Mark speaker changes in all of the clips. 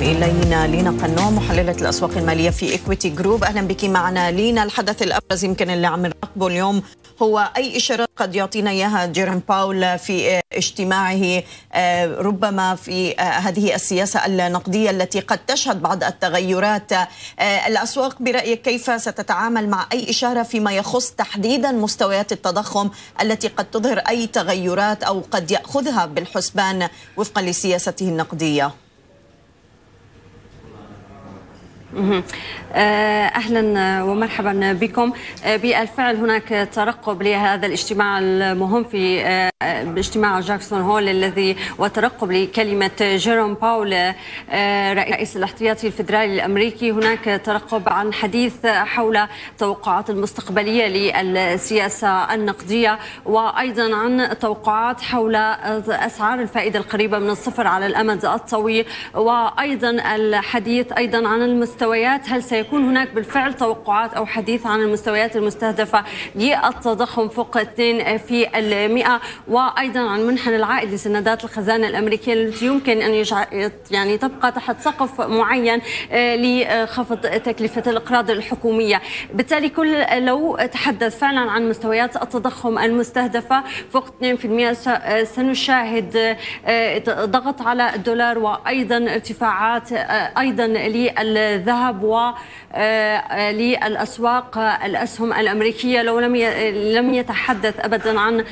Speaker 1: إلينا لينا قنوع محللة الأسواق المالية في Equity Group أهلا بك معنا لينا الحدث الأبرز يمكن اللي عم نراقبه اليوم هو أي اشارات قد يعطينا إياها جيروم باول في اجتماعه ربما في هذه السياسة النقدية التي قد تشهد بعض التغيرات. الأسواق برأيك كيف ستتعامل مع أي إشارة فيما يخص تحديدا مستويات التضخم التي قد تظهر أي تغيرات أو قد يأخذها بالحسبان وفقا لسياسته النقدية؟
Speaker 2: أهلا ومرحبا بكم. بالفعل هناك ترقب لهذا الاجتماع المهم في اجتماع جاكسون هول الذي وترقب لكلمة جيروم باول رئيس الاحتياطي الفدرالي الأمريكي. هناك ترقب عن حديث حول توقعات المستقبلية للسياسة النقدية وأيضا عن توقعات حول أسعار الفائدة القريبة من الصفر على الأمد الطويل وأيضا الحديث أيضا عن المستويات. هل سيكون هناك بالفعل توقعات أو حديث عن المستويات المستهدفة للتضخم فوق 2 في المئة؟ وأيضا عن منحنى العائد لسندات الخزانة الأمريكية التي يمكن يجعل يعني تبقى تحت سقف معين لخفض تكلفة الإقراض الحكومية. بالتالي كل لو تحدث فعلا عن مستويات التضخم المستهدفة فوق 2% سنشاهد ضغط على الدولار وأيضا ارتفاعات أيضا للذهب الذهب وللاسواق الأسهم الأمريكية. لو لم لم يتحدث ابدا عن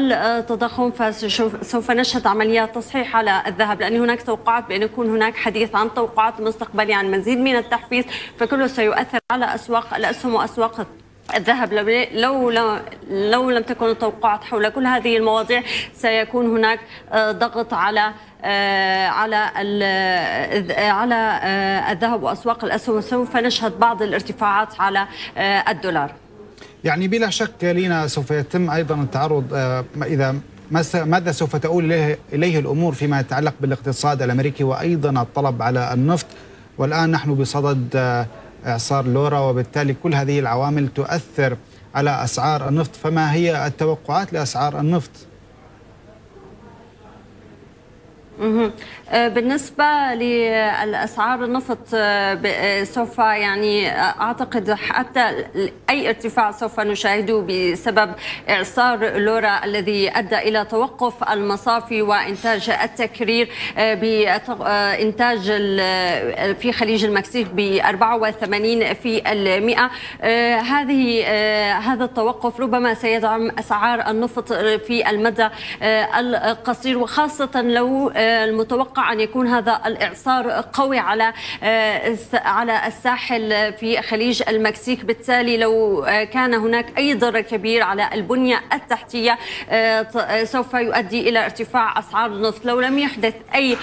Speaker 2: التضخم فسوف نشهد عمليات تصحيح على الذهب لأن هناك توقعات بأن يكون هناك حديث عن توقعات مستقبليه عن مزيد من التحفيز فكله سيؤثر على أسواق الأسهم وأسواق الذهب لو لو لو لم تكن التوقعات حول كل هذه المواضيع سيكون هناك ضغط على على على الذهب وأسواق الأسهم وسوف نشهد بعض الارتفاعات على الدولار.
Speaker 3: يعني بلا شك لينا سوف يتم أيضا التعرض إذا ماذا سوف تؤول اليه إليه الأمور فيما يتعلق بالاقتصاد الأمريكي وأيضا الطلب على النفط والآن نحن بصدد إعصار لورا وبالتالي كل هذه العوامل تؤثر على أسعار النفط فما هي التوقعات لأسعار النفط؟
Speaker 2: بالنسبة للأسعار النفط سوف يعني أعتقد حتى أي ارتفاع سوف نشاهده بسبب إعصار لورا الذي أدى إلى توقف المصافي وإنتاج التكرير بإنتاج في خليج المكسيك ب 84 في المئة. هذه هذا التوقف ربما سيدعم أسعار النفط في المدى القصير وخاصة لو المتوقع أن يكون هذا الإعصار قوي على على الساحل في خليج المكسيك. بالتالي لو كان هناك أي ضرر كبير على البنية التحتية سوف يؤدي إلى ارتفاع أسعار النفط. لو لم يحدث أي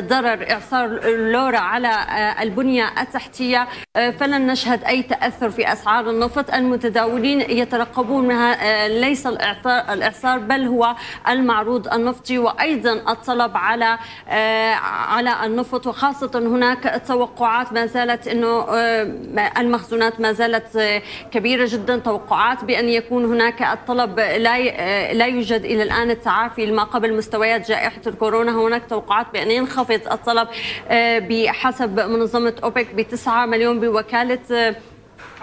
Speaker 2: ضرر إعصار لورا على البنية التحتية فلن نشهد أي تأثر في أسعار النفط. المتداولين يترقبون ليس الاعصار الإعصار بل هو المعروض النفطي وأيضا الطلب على على النفط وخاصة هناك توقعات ما زالت أنه المخزونات ما زالت كبيرة جدا. توقعات بأن يكون هناك الطلب لا لا يوجد إلى الآن التعافي لما قبل مستويات جائحة الكورونا. هناك توقعات بأن ينخفض الطلب بحسب منظمة أوبك ب 9 مليون بوكالة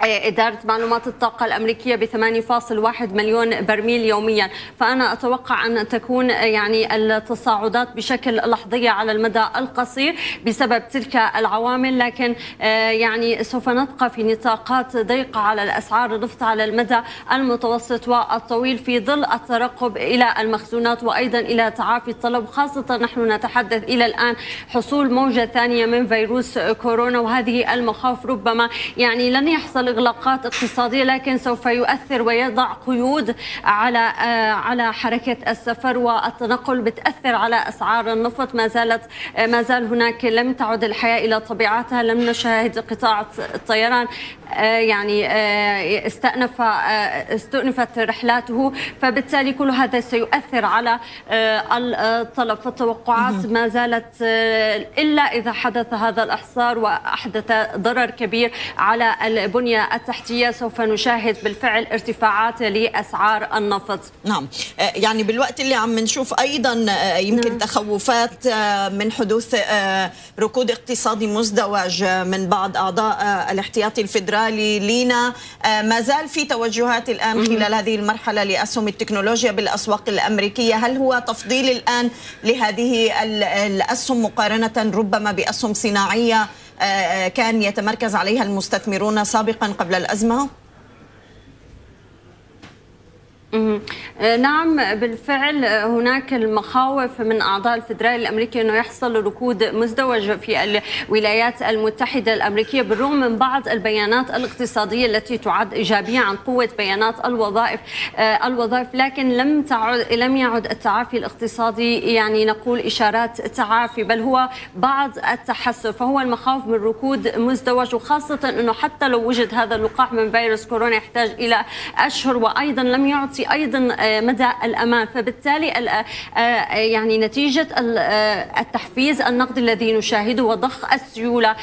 Speaker 2: إدارة معلومات الطاقة الأمريكية ب 8.1 مليون برميل يوميا. فأنا أتوقع أن تكون يعني التصاعدات بشكل لحظية على المدى القصير بسبب تلك العوامل لكن يعني سوف نبقى في نطاقات ضيقة على الأسعار النفط على المدى المتوسط والطويل في ظل الترقب إلى المخزونات وأيضا إلى تعافي الطلب خاصة نحن نتحدث إلى الآن حصول موجة ثانية من فيروس كورونا وهذه المخاوف ربما يعني لن يحصل اغلاقات اقتصادية لكن سوف يؤثر ويضع قيود على على حركة السفر والتنقل بتأثر على أسعار النفط. ما زالت ما زال هناك لم تعد الحياة إلى طبيعتها. لم نشاهد قطاع الطيران. يعني استأنف استؤنفت رحلاته. فبالتالي كل هذا سيؤثر على الطلب فالتوقعات ما زالت إلا إذا حدث هذا الإحصار وأحدث ضرر كبير على البنية التحتية سوف نشاهد بالفعل ارتفاعات لأسعار النفط.
Speaker 1: نعم. يعني بالوقت اللي عم نشوف أيضا يمكن نعم. تخوفات من حدوث ركود اقتصادي مزدوج من بعض أعضاء الاحتياطي الفدرالي لينا. ما زال في توجهات الآن خلال هذه المرحلة لأسهم التكنولوجيا بالأسواق الأمريكية. هل هو تفضيل الآن لهذه الأسهم مقارنة ربما بأسهم صناعية كان يتمركز عليها المستثمرون سابقا قبل الأزمة؟
Speaker 2: نعم بالفعل هناك المخاوف من أعضاء الفدرالي الأمريكي أنه يحصل ركود مزدوج في الولايات المتحدة الأمريكية بالرغم من بعض البيانات الاقتصادية التي تعد إيجابية عن قوة بيانات الوظائف الوظائف لكن لم تعد لم يعد التعافي الاقتصادي يعني نقول إشارات تعافي بل هو بعض التحسن فهو المخاوف من ركود مزدوج وخاصة أنه حتى لو وجد هذا اللقاح من فيروس كورونا يحتاج إلى أشهر وأيضا لم يعطي أيضا مدى الأمان. فبالتالي يعني نتيجة التحفيز النقدي الذي نشاهده وضخ السيولة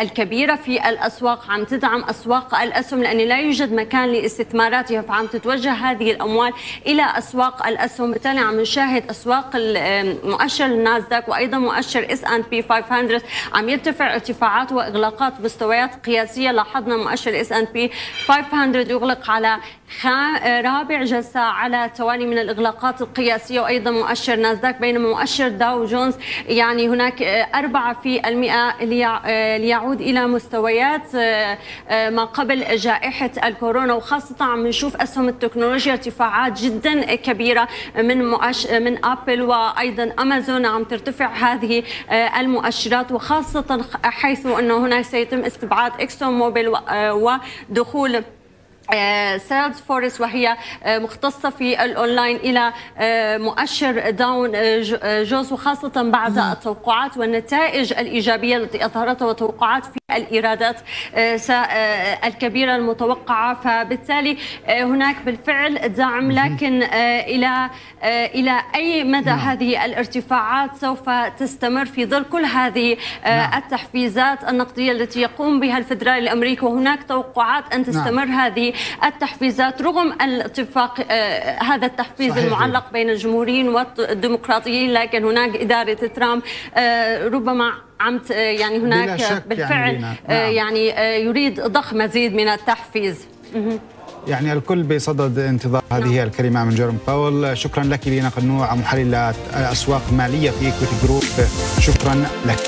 Speaker 2: الكبيرة في الأسواق. عم تدعم أسواق الأسهم لأن لا يوجد مكان لاستثماراتها فعم تتوجه هذه الأموال إلى أسواق الأسهم. بالتالي عم نشاهد أسواق مؤشر الناسداك وأيضا مؤشر S&P 500 عم يرتفع ارتفاعات وإغلاقات مستويات قياسية. لاحظنا مؤشر S&P 500 يغلق على رابع جلسة على توالي من الإغلاقات القياسية وأيضا مؤشر ناسداك بينما مؤشر داو جونز يعني هناك أربعة في المئة ليعود إلى مستويات ما قبل جائحة الكورونا. وخاصة عم نشوف أسهم التكنولوجيا ارتفاعات جدا كبيرة من مؤش من أبل وأيضا أمازون عم ترتفع هذه المؤشرات. وخاصة حيث أنه هناك سيتم استبعاد إكسون موبيل ودخول Salesforce وهي مختصة في الأونلاين إلى مؤشر داو جونز وخاصة بعد التوقعات والنتائج الإيجابية التي أظهرتها وتوقعات في الإيرادات الكبيرة المتوقعة. فبالتالي هناك بالفعل دعم لكن إلى إلى أي مدى هذه الارتفاعات سوف تستمر في ظل كل هذه التحفيزات النقدية التي يقوم بها الفدرالي الأمريكي؟ وهناك توقعات أن تستمر هذه التحفيزات رغم الاتفاق آه هذا التحفيز صحيح. المعلق بين الجمهوريين والديمقراطيين لكن هناك إدارة ترامب آه ربما عم يعني هناك بالفعل يعني, نعم. يعني يريد ضخ مزيد من التحفيز
Speaker 3: يعني الكل بصدد انتظار هذه نعم. الكلمة من جيروم باول شكرا لك لينا قنوع محللة أسواق مالية في Equity Group شكرا لك